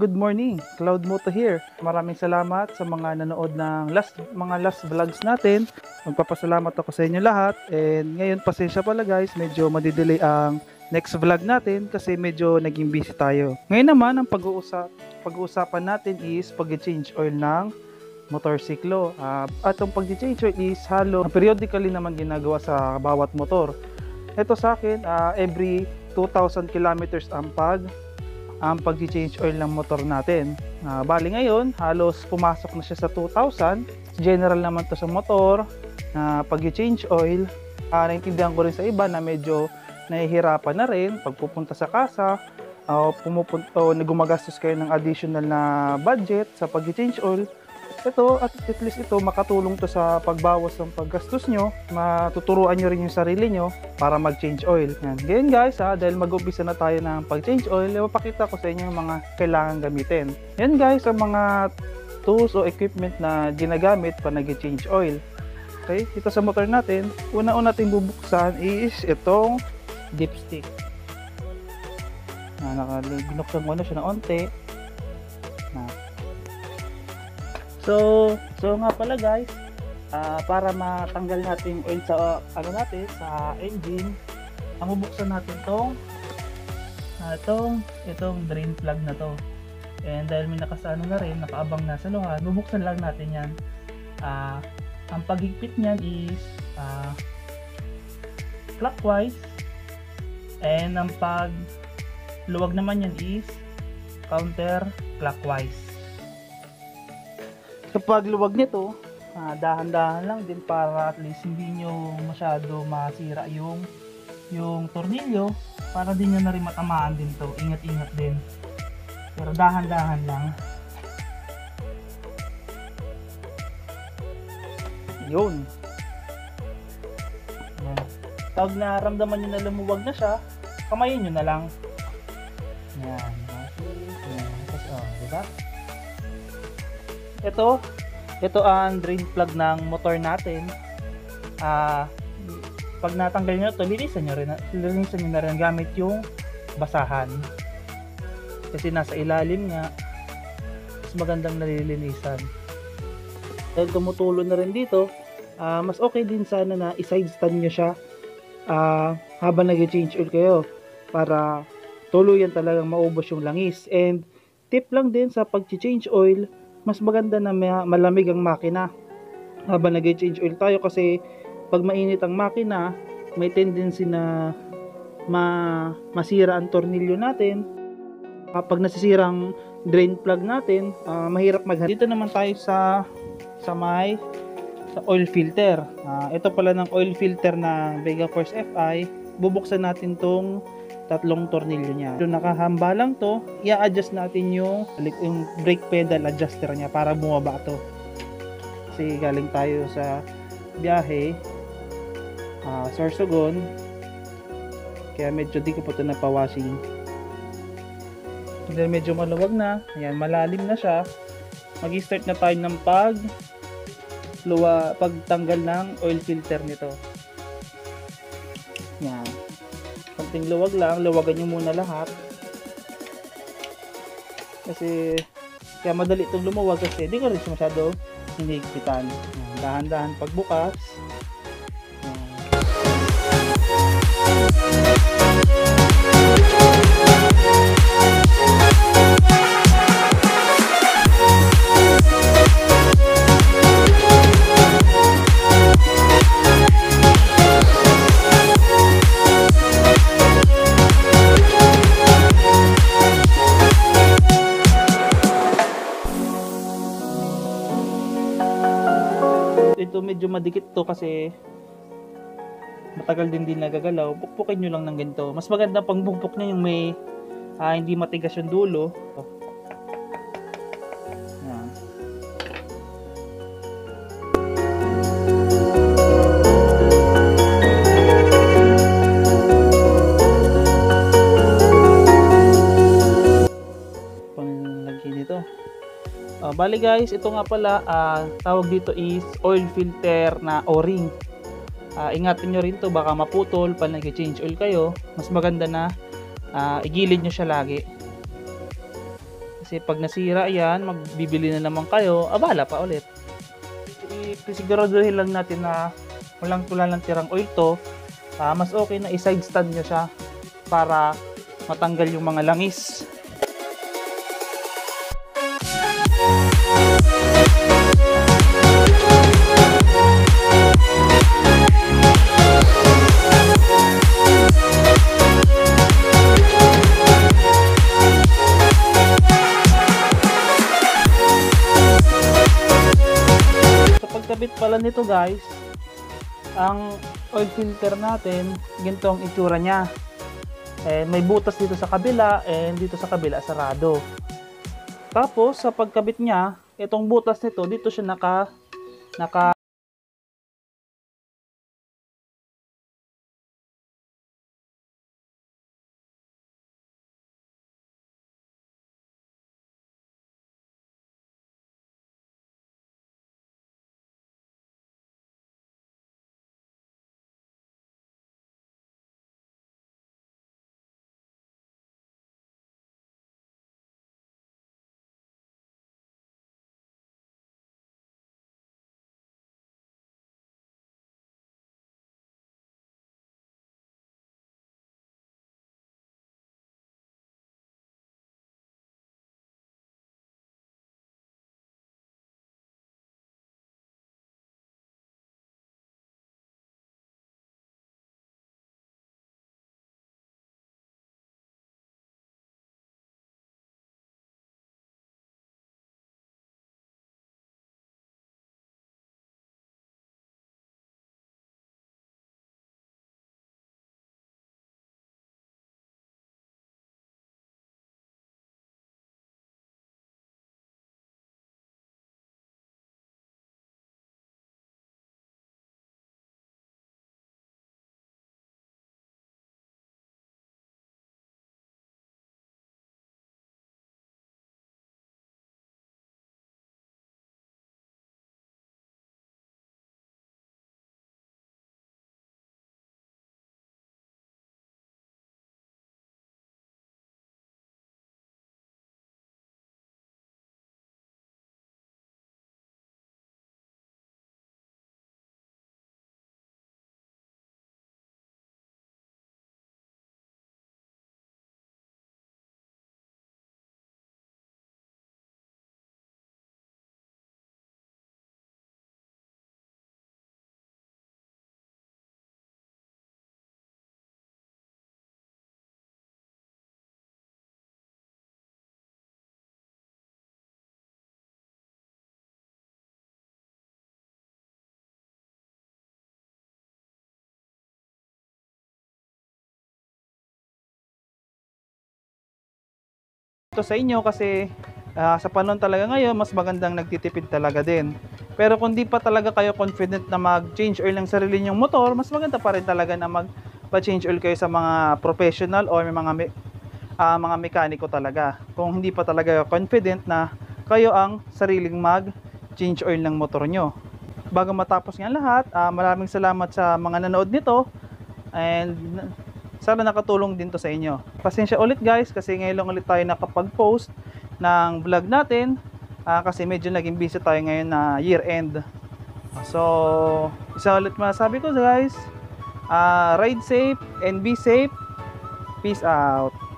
good morning. Cloud Moto here. Maraming salamat sa mga nanood ng last mga last vlogs natin. Magpapasalamat ako sa inyo lahat. And ngayon pasensya pala guys, medyo madidelay ang next vlog natin kasi medyo naging busy tayo. Ngayon naman ang pag-uusap pag-uusapan natin is pag-change oil ng motorsiklo. Uh, at ang pag-change oil is halo periodically naman ginagawa sa bawat motor. Ito sa akin, uh, every 2,000 kilometers ang pag ang pag-change oil ng motor natin. Uh, bali ngayon, halos pumasok na siya sa 2,000. General naman to sa motor na uh, pag-change oil. Uh, naintindihan ko rin sa iba na medyo nahihirapan na rin pag pupunta sa kasa o uh, pumupunta o uh, gumagastos kayo ng additional na budget sa pag-change oil ito at at least ito makatulong to sa pagbawas ng paggastos nyo. Matuturuan nyo rin yung sarili nyo para mag change oil. Yan. Ngayon guys ha dahil mag-umpisa na tayo ng pag change oil ipapakita ko sa inyo yung mga kailangan gamitin. Yan guys ang mga tools o equipment na ginagamit pa nag change oil. Okay ito sa motor natin. Una-una natin bubuksan is itong dipstick. Na nakalibinuksan ko na siya na onte na So, so nga pala guys, uh, para matanggal natin yung oil sa uh, ano natin sa engine, ang bubuksan natin tong uh, itong itong drain plug na to. And dahil may nakasano na rin, nakaabang na sa luha, bubuksan lang natin 'yan. Uh, ang paghigpit niyan is uh, clockwise and ang pag luwag naman yan is counter clockwise kapag luwag nito uh, dahan-dahan lang din para at least hindi nyo masyado masira yung yung tornilyo para din nyo na rin matamaan din to. Ingat-ingat din. Pero dahan-dahan lang. Yun. Pag naramdaman nyo na lumuwag na siya kamayin nyo na lang. Yan ito ito ang drain plug ng motor natin. Ah uh, pag natanggal nyo ito linisan nyo rin linisan nyo na rin gamit yung basahan. Kasi nasa ilalim nga mas magandang nalilinisan. Dahil tumutulo na rin dito uh, mas okay din sana na i-side stand nyo siya uh, habang nag-change oil kayo para tuluyan talagang maubos yung langis. And tip lang din sa pag-change oil mas maganda na may, malamig ang makina habang nag-change oil tayo kasi pag mainit ang makina may tendency na ma masira ang tornilyo natin. Kapag nasisira ang drain plug natin uh, mahirap mag dito naman tayo sa sa may sa oil filter. Uh, ito pala ng oil filter ng Vega Force FI bubuksan natin tong tatlong tornilyo niya. Yung nakahamba lang to, i-adjust natin yung, yung brake pedal adjuster niya para bumaba to. Kasi galing tayo sa biyahe, uh, Sorsogon, kaya medyo di ko po ito napawashing. Dahil medyo maluwag na, ayan, malalim na siya, mag-start na tayo ng pag luwa, pagtanggal ng oil filter nito. Yan konting luwag lang luwagan nyo muna lahat. Kasi kaya madali itong lumuwag kasi hindi ko rin masyado hinigpitan dahan-dahan pagbukas medyo madikit to kasi matagal din din nagagalaw, pukpukin nyo lang ng ganito. Mas maganda pang bukpok niya yung may uh, hindi matigas yung dulo. Yan. Uh, bali guys, ito nga pala, uh, tawag dito is oil filter na o-ring. Uh, ingatan nyo rin to baka maputol pa nag-change oil kayo. Mas maganda na uh, igilid nyo siya lagi. Kasi pag nasira yan, magbibili na naman kayo, abala pa ulit. Isiguraduhin lang natin na walang tulang tirang oil to. Ah, mas okay na i-side stand nyo siya para matanggal yung mga langis. Sa pagkabit pala nito guys, ang oil filter natin, ganito ang itsura niya. And may butas dito sa kabila and dito sa kabila sarado. Tapos sa pagkabit niya, itong butas nito dito siya naka naka ito sa inyo kasi ah, sa panahon talaga ngayon, mas magandang nagtitipid talaga din. Pero kung di pa talaga kayo confident na mag-change oil ng sarili nyong motor, mas maganda pa rin talaga na mag-change oil kayo sa mga professional may mga me- ah, mga mekaniko talaga. Kung hindi pa talaga confident na kayo ang sariling mag-change oil ng motor nyo. Bago matapos nga lahat, ah, maraming salamat sa mga nanood nito and sana nakatulong din to sa inyo. Pasensya ulit guys kasi ngayon lang ulit tayo nakapag-post ng vlog natin ah, kasi medyo naging busy tayo ngayon na year end. So, isa ulit masasabi ko guys, ah, ride safe and be safe. Peace out.